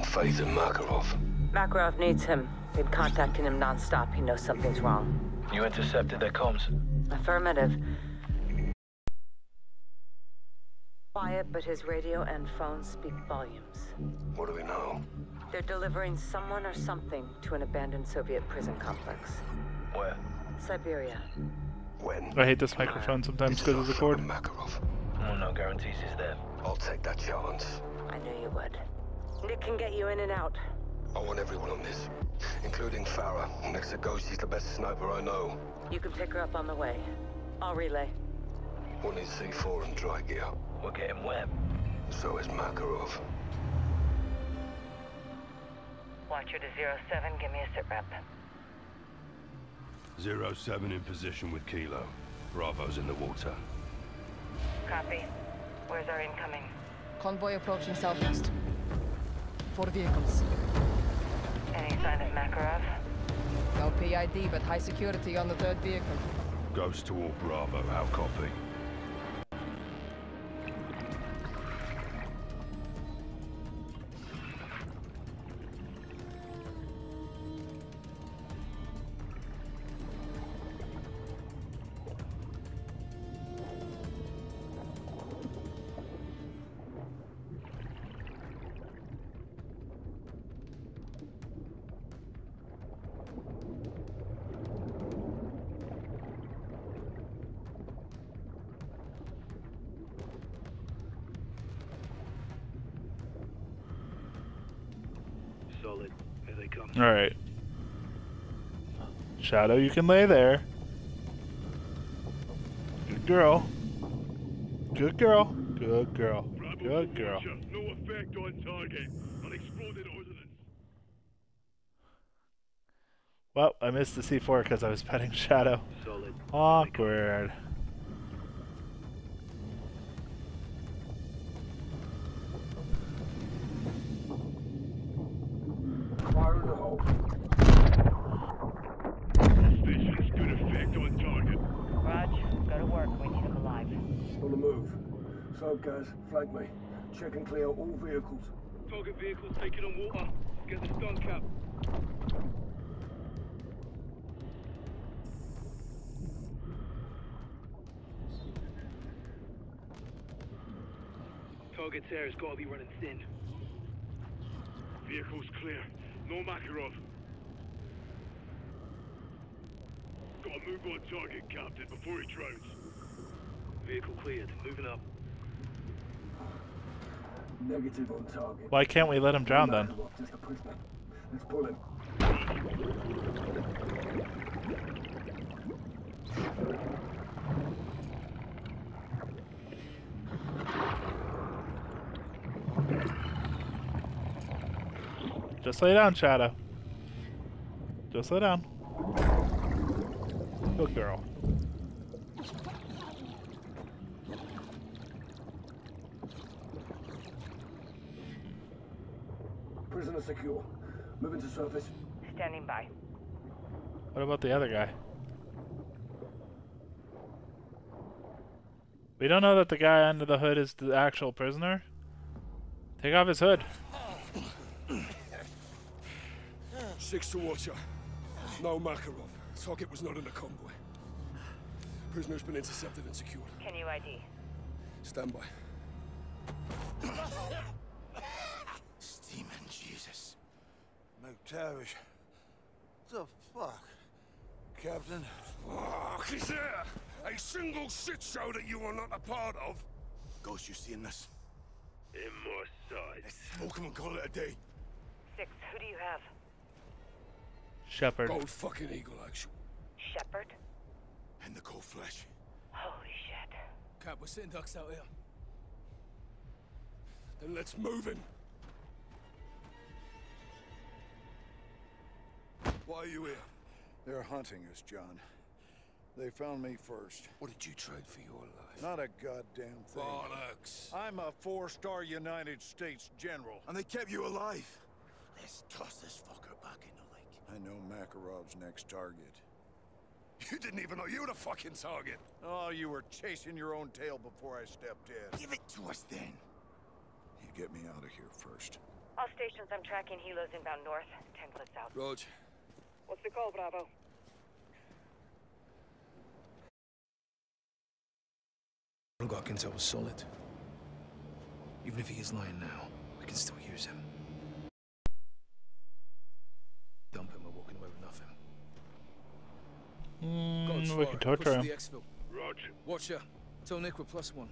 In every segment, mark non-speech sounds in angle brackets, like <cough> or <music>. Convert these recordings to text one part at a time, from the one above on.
find Faith and Makarov. Makarov needs him. Been contacting him non-stop. He knows something's wrong. You intercepted their comms? Affirmative. Quiet, but his radio and phone speak volumes. What do we know? They're delivering someone or something to an abandoned Soviet prison complex. Where? Siberia. When? I hate this microphone sometimes because of the cord. Makarov. Oh, no guarantees he's there. I'll take that chance. I knew you would. Nick can get you in and out. I want everyone on this, including Farah. Next to Ghost, she's the best sniper I know. You can pick her up on the way. I'll relay. One is C4 and dry gear. We're getting wet. So is Makarov. Watcher to zero 07, give me a sit rep. Zero 07 in position with Kilo. Bravo's in the water. Copy. Where's our incoming? Convoy approaching southeast. Four vehicles. Any sign of Makarov? No PID, but high security on the third vehicle. Ghost to all Bravo, how copy? Here come. Alright. Shadow, you can lay there. Good girl. Good girl. Good girl. Good girl. No effect on target. Unexploded ordnance. Well, I missed the C4 because I was petting <laughs> Shadow. Solid. Awkward. We need him alive. On the move. So, guys, flank me. Check and clear all vehicles. Target vehicles taken on water. Get the stun cap. Target's air has got to be running thin. Vehicles clear. No Makarov. Gotta move on target, Captain, before he drowns. Vehicle cleared. Moving up. Negative on target. Why can't we let him drown then? Makarov, just a prisoner. Let's pull him. Just lay down, Shadow. Just lay down. Good girl. Prisoner secure. Moving to surface. Standing by. What about the other guy? We don't know that the guy under the hood is the actual prisoner. Take off his hood. Six to Watcher. No Makarov. Target was not in the convoy. Prisoner's been intercepted and secured. Can you ID? Stand by. Steaming Jesus. MacTavish. The fuck? Captain? Fuck, is there a single shit show that you are not a part of? Ghost, you seeing this? In my sight. Let's smoke him and call it a day. Six, who do you have? Shepherd. Gold fucking eagle, actually. Shepherd? And the cold flesh. Holy shit. Cap, we're sitting ducks out here. Then let's move him. Why are you here? They're hunting us, John. They found me first. What did you trade for your life? Not a goddamn thing. Bollocks. I'm a four-star United States general. And they kept you alive. Let's toss this fucker back in the lake. I know Makarov's next target. You didn't even know you were the fucking target. Oh, you were chasing your own tail before I stepped in. Give it to us then. You get me out of here first. All stations, I'm tracking helos inbound north. Ten clips out. Rog, What's the call, Bravo? Rugok intel was solid. Even if he is lying now, we can still use him. Dump him, we're walking away with nothing. Mm, we can torture him. the exfil. Roger. Watcher, tell Nick we're plus one.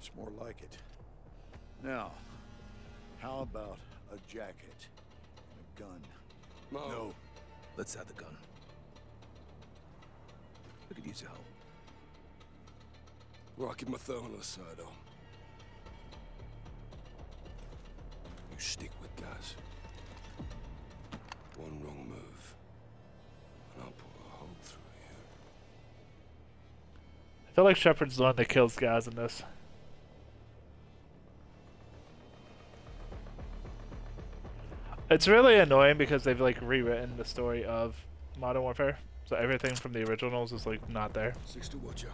It's more like it. Now, how about a jacket and a gun? Mo. No. Let's add the gun. We could use your help. Well, I'll give him a thermal on the side, though. You stick with Gaz. One wrong move, and I'll pull a hole through you. I feel like Shepherd's the one that kills guys in this. It's really annoying because they've like rewritten the story of Modern Warfare, so everything from the originals is like not there. Six to Watcher.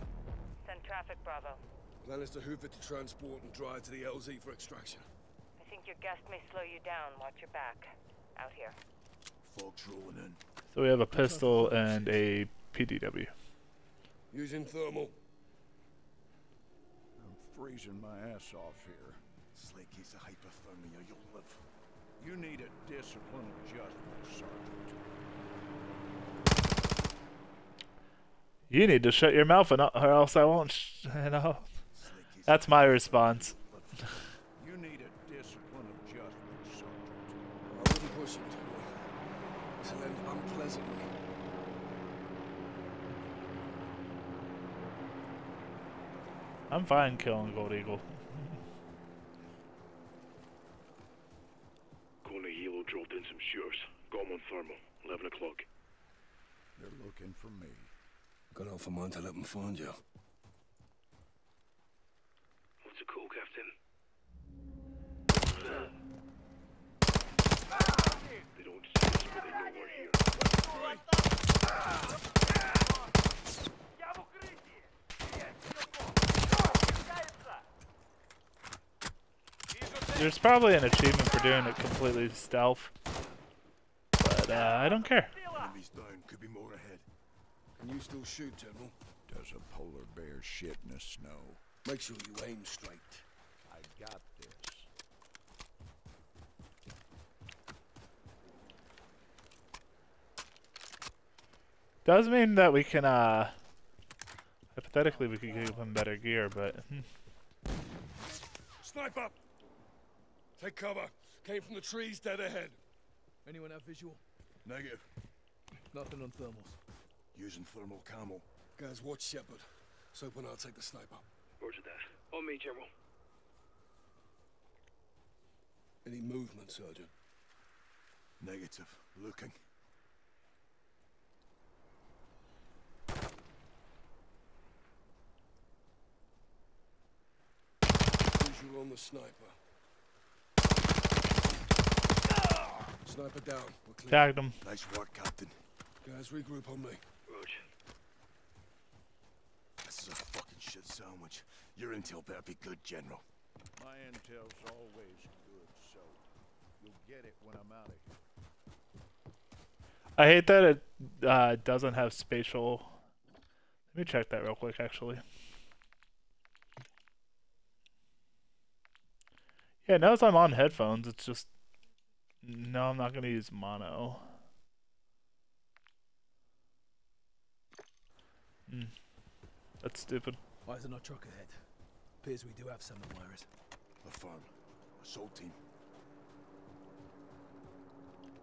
Send traffic, Bravo. Plan is to hoof it to transport and drive to the LZ for extraction. I think your guest may slow you down. Watch your back. Out here. Folks rolling in. So we have a pistol and a PDW. Using thermal. I'm freezing my ass off here. Slick is a hypothermia, you'll live. You need a discipline adjustment, Sergeant. You need to shut your mouth, and uh, or else I won't. Sh- <laughs> you know, that's my response. You need a discipline adjustment, Sergeant. I wouldn't push him too well. This'll end unpleasantly. I'm fine killing Gold Eagle. Corner helo dropped in some shores. Got him on thermal. 11 o'clock. They're looking for me. Got off of mine to let them find you. What's it called, Captain? They don't see us, but they know we're here. There's probably an achievement for doing it completely stealth, but uh, I don't care. Enemies down, could be more ahead. Can you still shoot, General? Does a polar bear shit in the snow? Make sure you aim straight. I got this. Does mean that we can, uh, hypothetically we could give him better gear, but hmm. Sniper! Take cover. Came from the trees dead ahead. Anyone have visual? Negative. Nothing on thermals. Using thermal camo. Guys, watch Shepherd. Soap and I'll take the sniper. Roger that. On me, General. Any movement, Sergeant? Negative. Looking. Visual on the sniper. Sniper down. We're clear. tagged him. Nice work, Captain. Guys, regroup on me. Roger. This is a fucking shit sandwich. Your intel better be good, General. My intel's always good, so you'll get it when I'm out of here. I hate that it uh, doesn't have spatial. Let me check that real quick, actually. Yeah, notice I'm on headphones. It's just no, I'm not gonna use mono. Hmm. That's stupid. Why is there no truck ahead? Appears we do have some admirers. wires. Affirm. Assault team.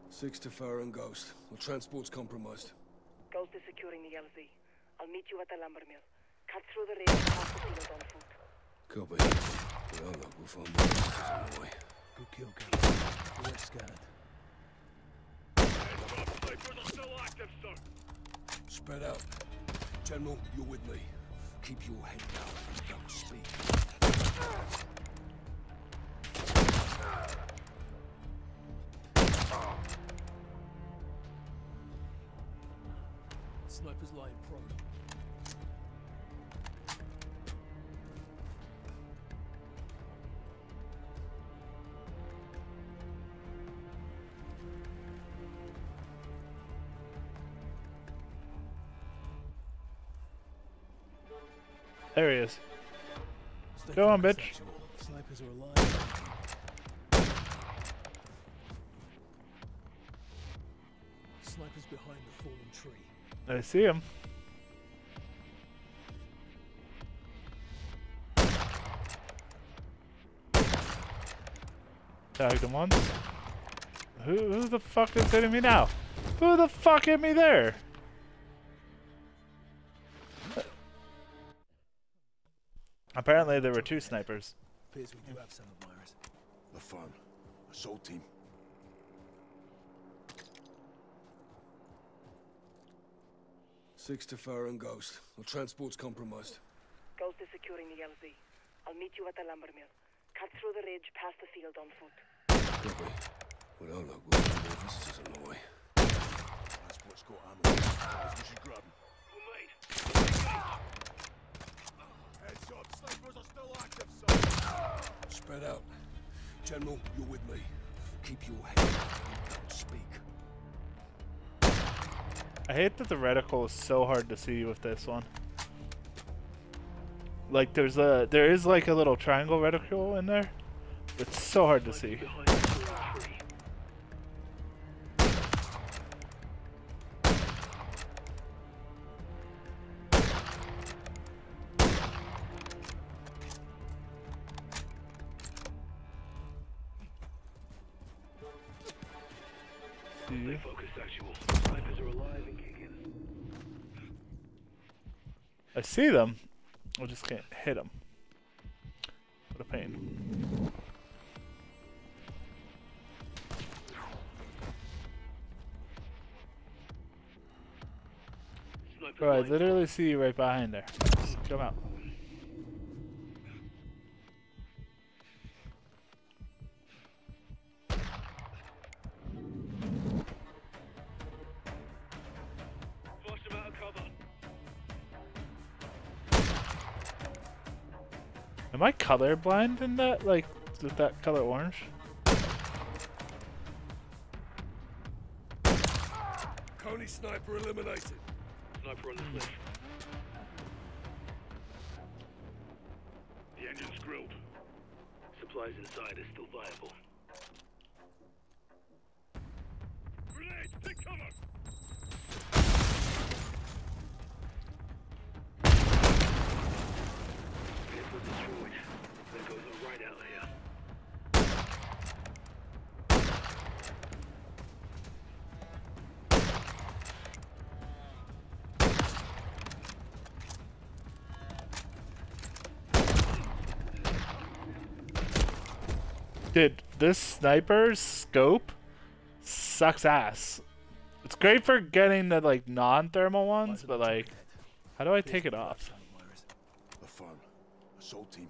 Six to Farah and Ghost. The transport's compromised. Ghost is securing the LZ. I'll meet you at the lumber mill. Cut through the rail and pass the silos on foot. Copy. With our luck, we'll find more on the way. Good kill, Captain. We're well scanned. Snipers are still active, sir. Spread out. General, you're with me. Keep your head down and don't speak. Sniper's lying prone. There he is. Stay Go on, bitch. Snipers are alive. Snipers behind the fallen tree. I see him. Tagged him once. Who, who the fuck is hitting me now? Who the fuck hit me there? Apparently there were two snipers. Appears we do have some admirers. The farm. Assault team. Six to Farah and Ghost. Our transport's compromised. Ghost is securing the LZ. I'll meet you at the lumber mill. Cut through the ridge past the field on foot. Copy. With our luck, we'll have more visitors on the way. Transport's got ammo. Supplies. We should grab 'em. Heads up. Snipers are still active, son. Spread out. General, you're with me. Keep your head down. Don't speak. I hate that the reticle is so hard to see with this one. Like there's a there is like a little triangle reticle in there. It's so hard to see. See? I see them. I just can't hit them. What a pain. I literally see you right behind there. Just come out. Colorblind in that? Like, with that color orange? Konni sniper eliminated. Sniper on the hmm. cliff. The engine's grilled. Supplies inside are still viable. Grenade! Take cover! Dude, this sniper scope sucks ass. It's great for getting the like non-thermal ones, but like, how do I take it off? Admirers. The farm. Assault team.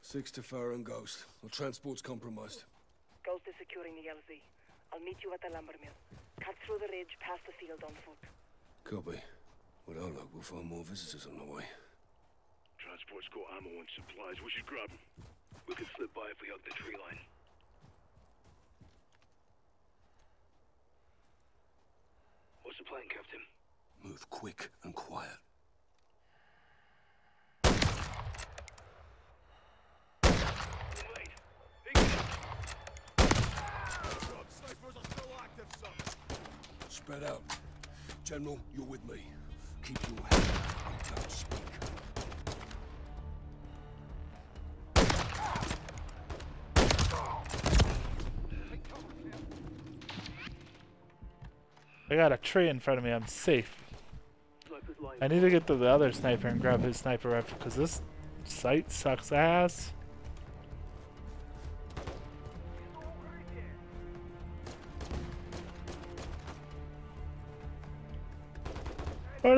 Six to Farah and Ghost. Our transport's compromised. Ghost is securing the LZ. I'll meet you at the lumber mill. Cut through the ridge past the field on foot. Copy. With our luck, we'll find more visitors on the way. Transport's got ammo and supplies. We should grab them. We could slip by if we hug the tree line. What's the plan, Captain? Move quick and quiet. Wait. Big hit. Heads up. Snipers are still active, son. Spread out. General, you're with me. Keep speak. I got a tree in front of me. I'm safe. I need to get to the other sniper and grab his sniper rifle because this sight sucks ass.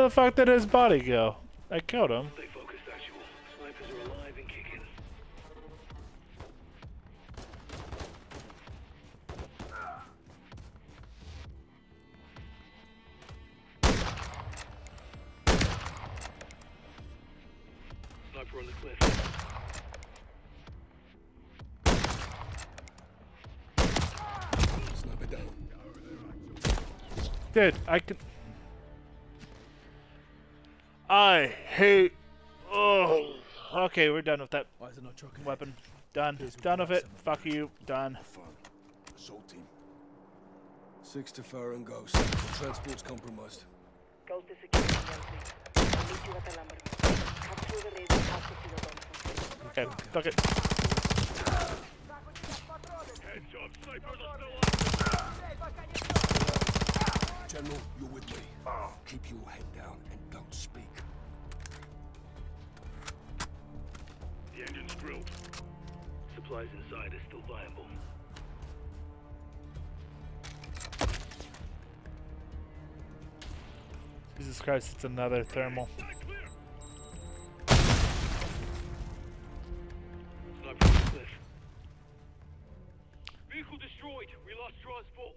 The fuck did his body go? I killed him. Stay focused, actual. Oh. Okay, we're done with that Why is it not trucking? weapon. Done. Done with it. Fuck you. Done. Assault team. Six to Farah and Ghost. Transport's compromised. Ghost is securing the LZ. I'll meet you at the lumber mill. The rails and pass the field on Okay, fuck it. Heads up, snipers are still up. General, you're with me. Keep your head down and don't speak. The engine's grilled. Supplies inside are still viable. Jesus Christ, it's another thermal. Side clear. Sniper on the cliff. Vehicle destroyed. We lost transport.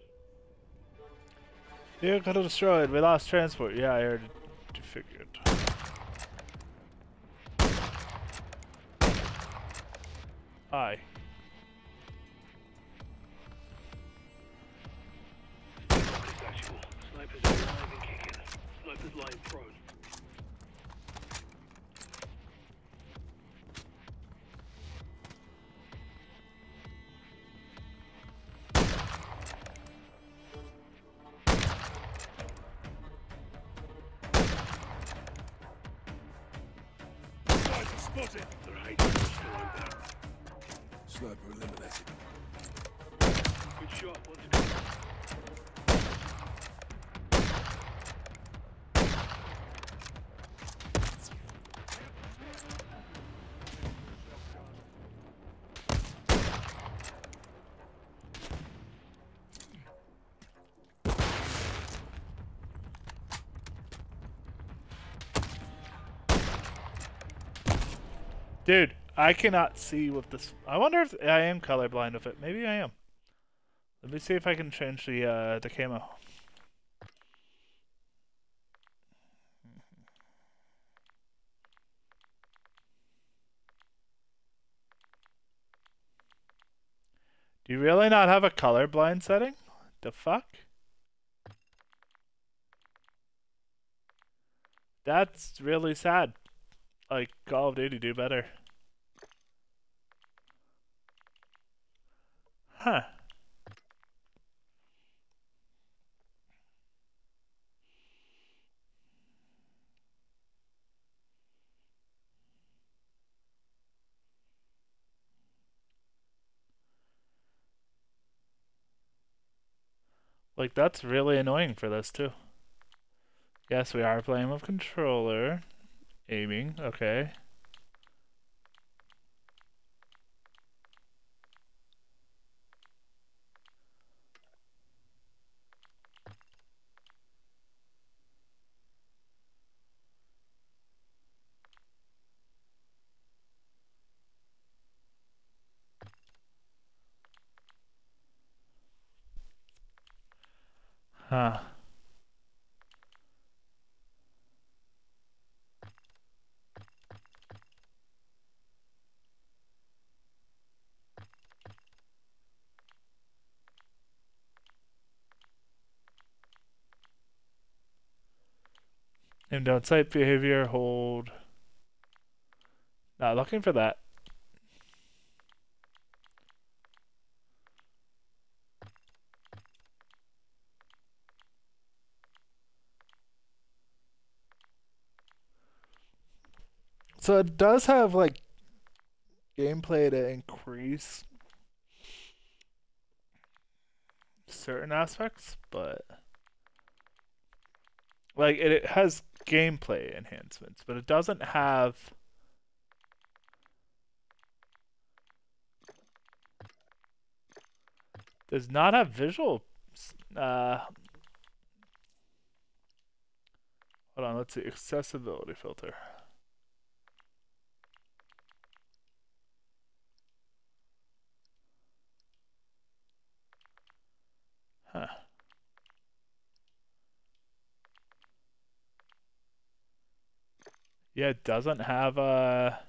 Vehicle destroyed. We lost transport. Yeah, I figured. Aye. Snipers alive and kicking. Snipers lying prone. I cannot see with this. I wonder if I am colorblind with it. Maybe I am. Let me see if I can change the uh, the camo. Do you really not have a colorblind setting? The fuck? That's really sad. Like Call of Duty do better. Huh. Like that's really annoying for this too. Yes, we are playing with controller. Aiming, okay. Huh. Aimed outside behavior, hold. Not looking for that. So it does have like gameplay to increase certain aspects, but like it, it has gameplay enhancements, but it doesn't have does not have visual uh hold on let's see accessibility filter. Huh yeah it doesn't have a...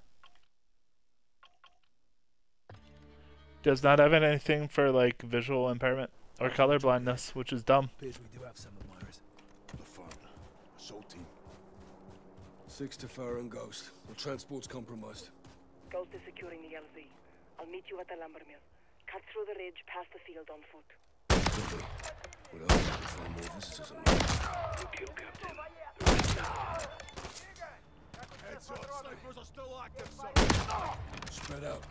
does not have anything for like visual impairment or color blindness which is dumb Appears we do have some admirers. Assault team. Six to Farah and Ghost. The transport's compromised. Ghost is securing the LZ. I'll meet you at the lumber mill. Cut through the ridge past the field on foot. Copy. We'll find more visitors on Good kill, Captain. Heads snipers are still active, sir. Spread out.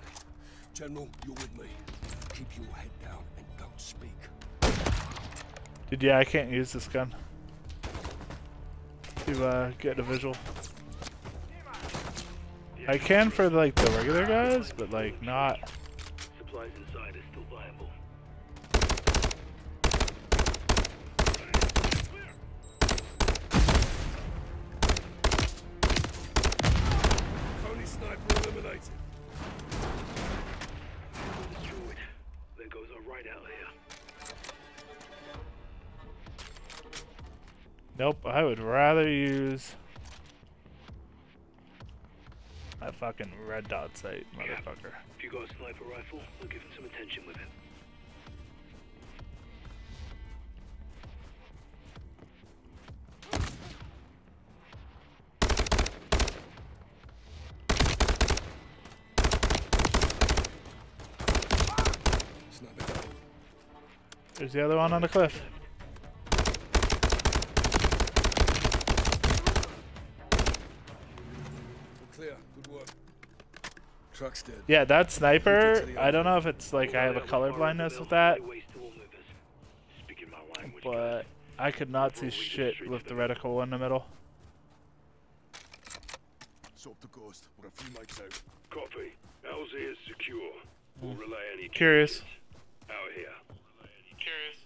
General, you're with me. Keep your head down and don't speak. Dude, yeah, I can't use this gun. To uh, get a visual. I can for like the regular guys, but like not. Supplies inside are still viable. Nope, I would rather use that fucking red dot sight, motherfucker. If you got a sniper rifle, we'll give him some attention with it. There's the other one on the cliff. We're clear. Good work. Truck's dead. Yeah, that sniper, I don't know if it's like I have a color blindness with that, Speaking my language, but I could not see shit with the reticle in the middle. Soap the ghost. We're a few mics out. Copy. LZ is secure. We'll hmm. relay any Curious. Out here. Curious.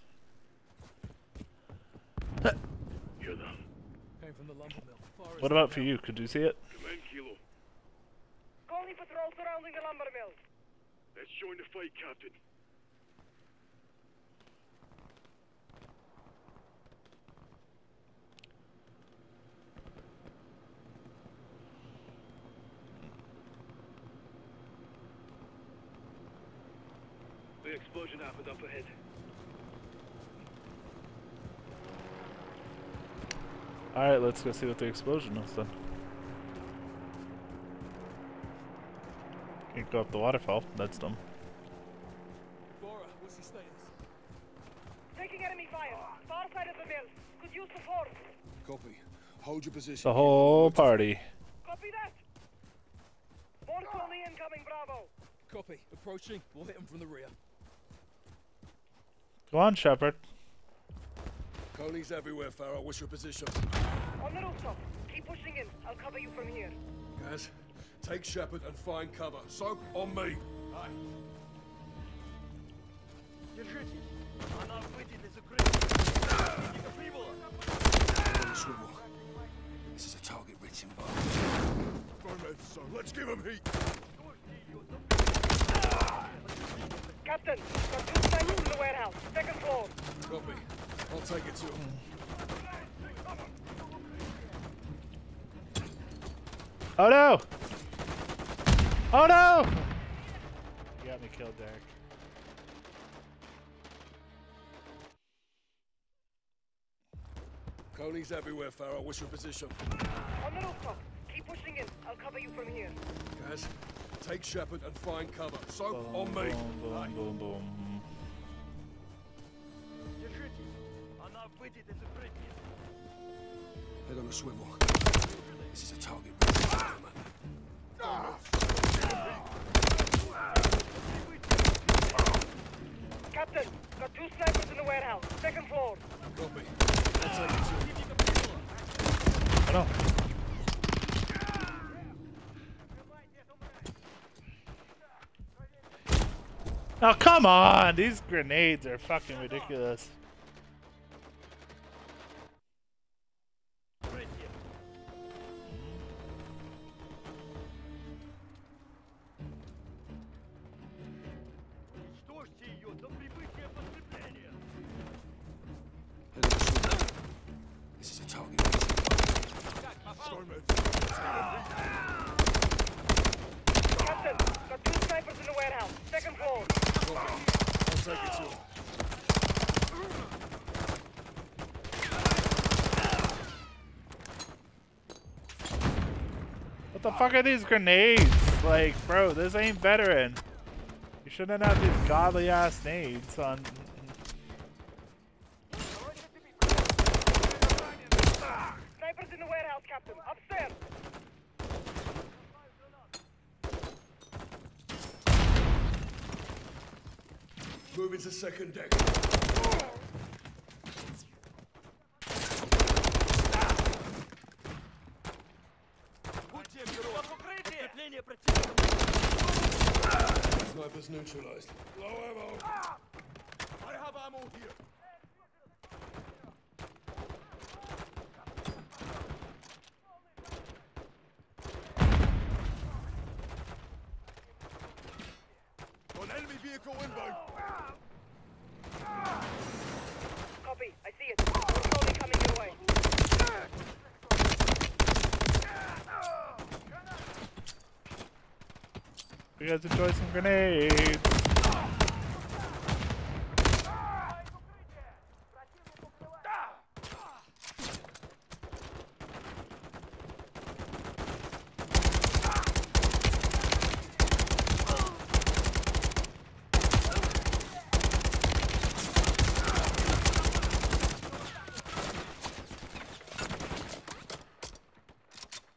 You're the Came from the lumber mill. Far What about for you? Could you see it? Command patrol surrounding the lumber mill. Let's join the fight, Captain. The explosion happened up ahead. Alright, let's go see what the explosion was then. Go up the waterfall. That's dumb. Bora, what's the status? Taking enemy fire. Far side of the mill. Could use support. Copy. Hold your position. The whole party. Copy that. More colony incoming, Bravo. Copy. Approaching. We'll hit them from the rear. Go on, Shepherd. Colonies everywhere, Farah. What's your position? On the rooftop. Keep pushing in. I'll cover you from here. Guys, take Shepherd and find cover. Soap on me. On the swivel. This is a target-rich environment. Vermin, sir. Let's give him heat. Captain, got two snipers in the warehouse. Second floor. Copy. I'll take it to him. Oh no! Oh no! You got me killed, Derek. Colonies everywhere, Farah. What's your position? On the rooftop. Keep pushing in. I'll cover you from here. Guys, take Shepherd and find cover. Soap Boom, on me. boom, boom, boom, boom. Head on the swivel. This is a target-rich ah! environment. Captain, got two snipers in the warehouse. Second floor. Copy. I'll take it. I know. Oh, come on! These grenades are fucking ridiculous. warehouse. Second floor. I'll take it. What the fuck are these grenades? Like, bro, this ain't veteran. You shouldn't have these godly ass nades on Moving to second deck. Snipers neutralized. Low ammo. I have ammo here. Vehicle inbound. I see it. Patrolling coming your way. You guys enjoy some grenades.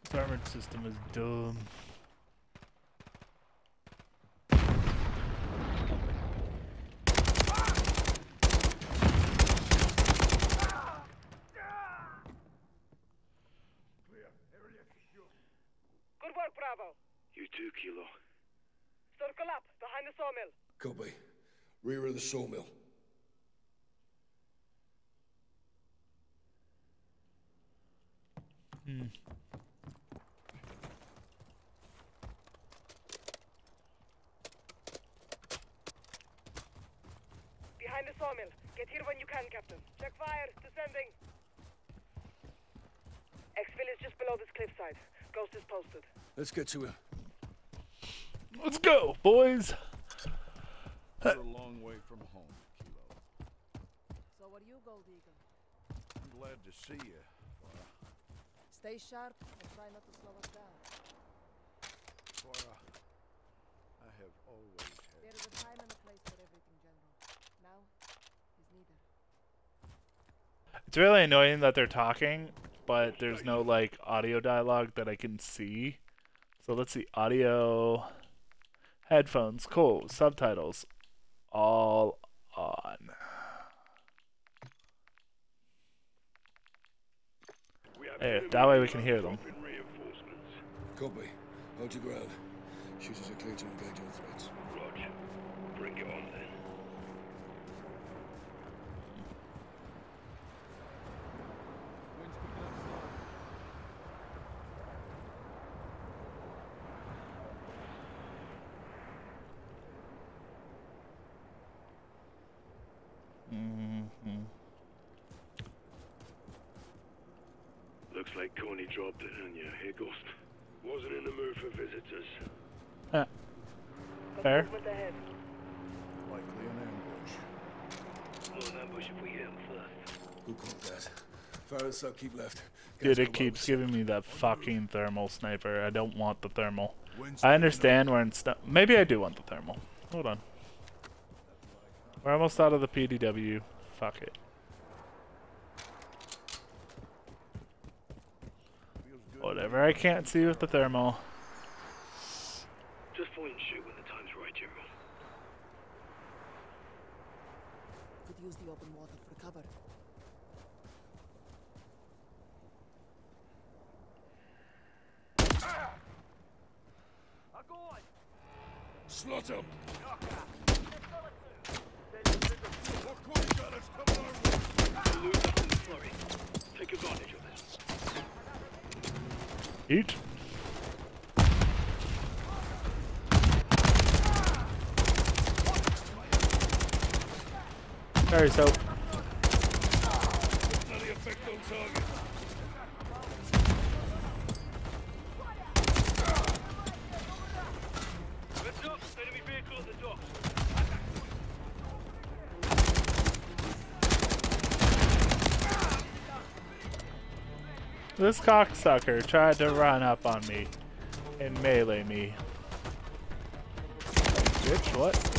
This armored system is dumb. Good work, Bravo. You too, Kilo. Circle up behind the sawmill. Copy. Rear of the sawmill. Hmm. Behind the sawmill. Get here when you can, Captain. Check fire. Descending. Exfil is just below this cliffside. Ghost is posted. Let's get to him. Let's go, boys. You're a long way from home, Kilo. So are you, Gold Eagle? I'm glad to see you, Farah. Stay sharp and try not to slow us down. Farah, I have always had There is a time and a place for everything, General. Now is neither. It's really annoying that they're talking, but there's no like audio dialogue that I can see. So let's see audio headphones, cool, subtitles all on. Hey, that way we can hear them. Reinforcements. Copy. Hold your ground. Shooters are clear to engage all threats. Roger. Bring it on then. Mhm. Looks like Konni dropped it on you, hey Ghost? Wasn't in the mood for visitors. Huh. Got Fair. movement ahead. likely an ambush. Slow an ambush if we hit him first. Good call, guys. Fire and sub keep left. Dude, it come keeps over. giving me that fucking thermal sniper. I don't want the thermal. Wind's I understand we're in stu- Maybe I do want the thermal. Hold on. We're almost out of the PDW. Fuck it. Whatever I can't see with the thermal. Just point and shoot when the time's right, General. Could use the open water for cover. Slot him. Take advantage of. Eat. Sorry, soap. Bloody effect on target. Let's up! Enemy vehicle at the dock. This cocksucker tried to run up on me. and melee me. Bitch, what?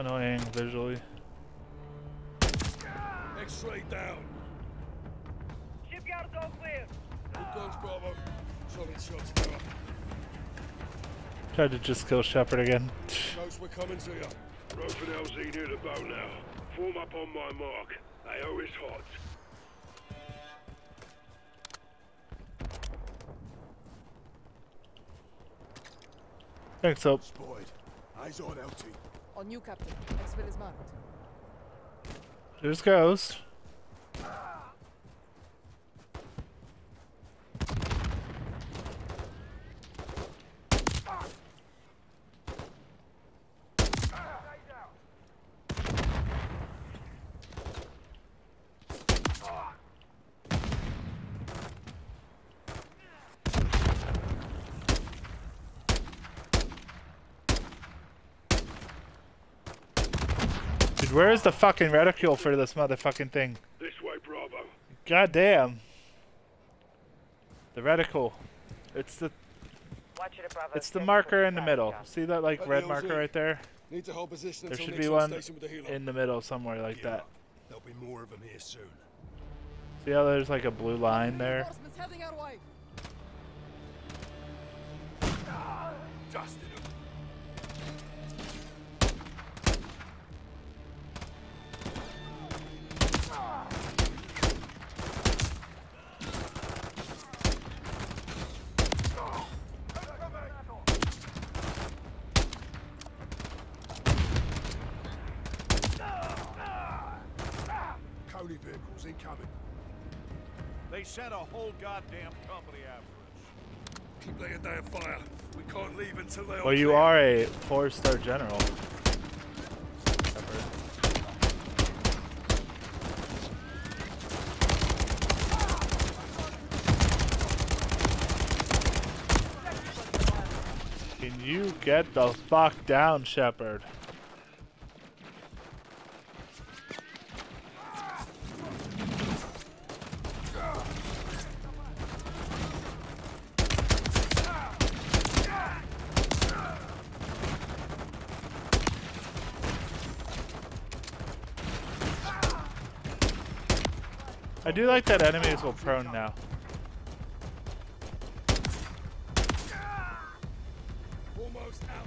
Annoying visually. X-ray down. Shipyard's all clear. Good guns, Bravo. Solid shots, Tower. Tried to just kill Shepherd again. Ghost, we're coming to you. Road for the LZ near the boat now. Form up on my mark. AO is hot. Thanks, Hope. Boyd, eyes on LT. On you, Captain. Exfil is marked. There's Ghost. Dude, where is the fucking reticule for this motherfucking thing? This way, Bravo. God damn. The reticle. It's the Watch it, Bravo. it's the marker in the middle. See that like red marker right there? Need to hold position There should be one station with the helo. in the middle somewhere like that. There'll be more of them here soon. See how there's like a blue line there? Reinforcements heading our way. Dusted them. Konni vehicles incoming. They sent a whole goddamn company after us. Keep laying down fire. We can't leave until they Well, you are a four-star general. Can you get the fuck down, Shepherd? I do like that enemies will prone now. Almost out.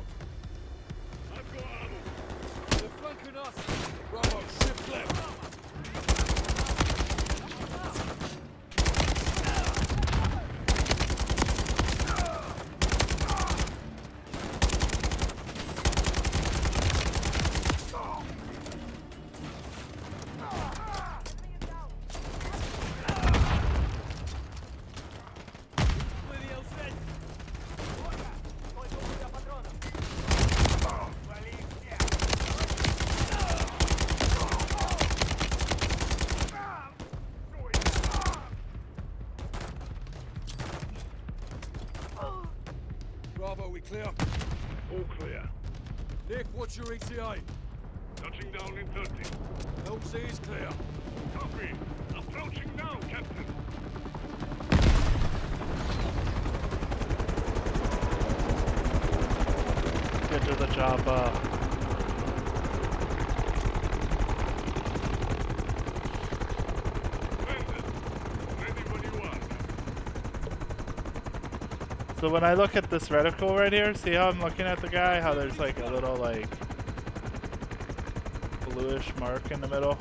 I've got ammo. They're flanking us. Bravo, ship left. Bravo, we clear. All clear. Nick, what's your ETA? Touching down in 30. LZ is clear. Copy. Approaching now, Captain. Get to the job. Uh, Landed. Ready when you are. So when I look at this reticle right here, see how I'm looking at the guy? How there's like a little like bluish mark in the middle.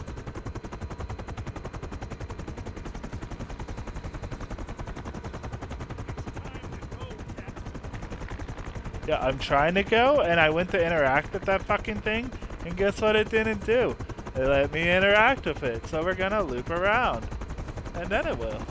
Yeah, I'm trying to go, and I went to interact with that fucking thing, and guess what it didn't do? It let me interact with it, so we're gonna loop around. And then it will.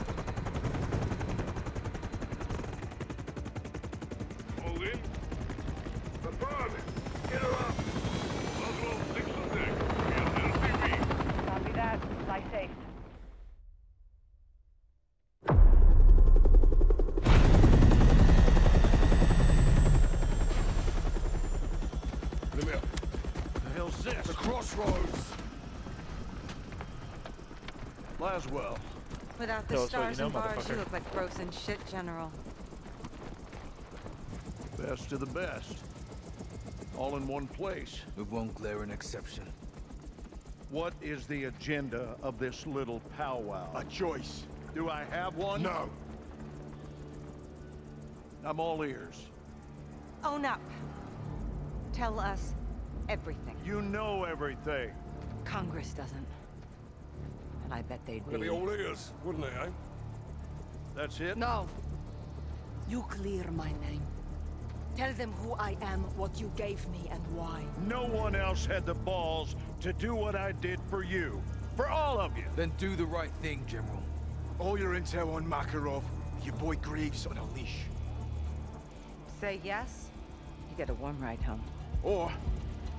Without the Tell us what you stars know, and bars, you motherfucker. look like frozen shit, General. Best of the best. All in one place. With one glaring exception. What is the agenda of this little powwow? A choice. Do I have one? No. I'm all ears. Own up. Tell us everything. You know everything. Congress doesn't. And I bet they'd They'd be. be all ears, wouldn't they, eh? That's it? No. You clear my name. Tell them who I am, what you gave me, and why. No one else had the balls to do what I did for you. For all of you. Then do the right thing, General. All your intel on Makarov, your boy Graves on a leash. Say yes, you get a warm ride home. Or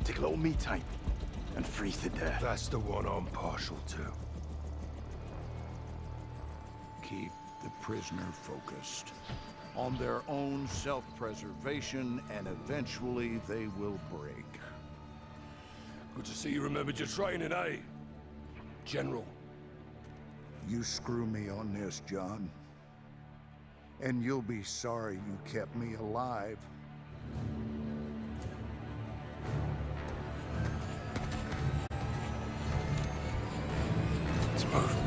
take a little me time and freeze to death. That's the one I'm partial to keep the prisoner focused on their own self-preservation, and eventually they will break. Good to see you remembered your training, eh? General. You screw me on this, John. And you'll be sorry you kept me alive. Let's move.